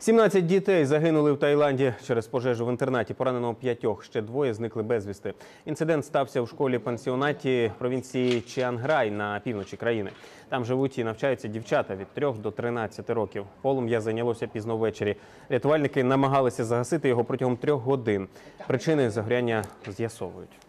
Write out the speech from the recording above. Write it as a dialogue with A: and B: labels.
A: 17 дітей загинули в Таїланді через пожежу в інтернаті. Поранено п'ятьох. Ще двоє зникли безвісти. Інцидент стався в школі-пансіонаті провінції Чіанграй на півночі країни. Там живуть і навчаються дівчата від 3 до 13 років. Полум'я зайнялося пізно ввечері. Рятувальники намагалися загасити його протягом трьох годин. Причини загоряння з'ясовують.